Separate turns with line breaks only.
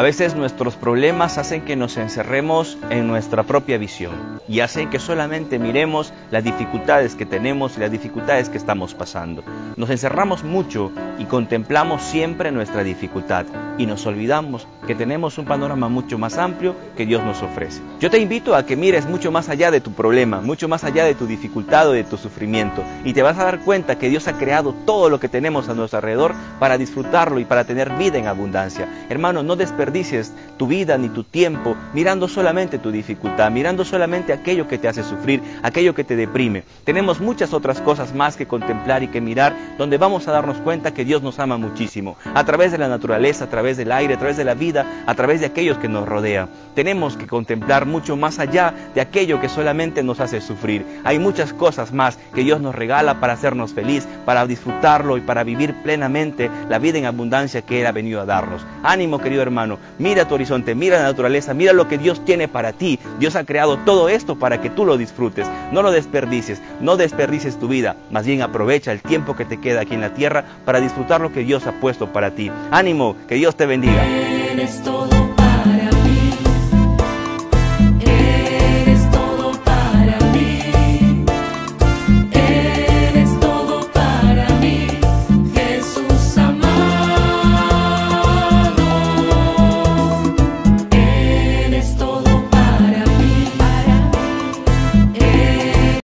A veces nuestros problemas hacen que nos encerremos en nuestra propia visión y hacen que solamente miremos las dificultades que tenemos y las dificultades que estamos pasando. Nos encerramos mucho y contemplamos siempre nuestra dificultad y nos olvidamos que tenemos un panorama mucho más amplio que Dios nos ofrece. Yo te invito a que mires mucho más allá de tu problema, mucho más allá de tu dificultad o de tu sufrimiento y te vas a dar cuenta que Dios ha creado todo lo que tenemos a nuestro alrededor para disfrutarlo y para tener vida en abundancia. Hermano, no desperdicies tu vida ni tu tiempo mirando solamente tu dificultad, mirando solamente aquello que te hace sufrir, aquello que te deprime. Tenemos muchas otras cosas más que contemplar y que mirar, donde vamos a darnos cuenta que Dios nos ama muchísimo, a través de la naturaleza, a través del aire, a través de la vida, a través de aquellos que nos rodean. Tenemos que contemplar mucho más allá de aquello que solamente nos hace sufrir. Hay muchas cosas más que Dios nos regala para hacernos feliz, para disfrutarlo y para vivir plenamente la vida en abundancia que Él ha venido a darnos. Ánimo, querido hermano, mira tu horizonte, mira la naturaleza, mira lo que Dios tiene para ti. Dios ha creado todo esto para que tú lo disfrutes. No lo desperdicies, no desperdices tu vida, más bien aprovecha el tiempo que te queda aquí en la tierra para disfrutar lo que Dios ha puesto para ti. Ánimo, que Dios te bendiga.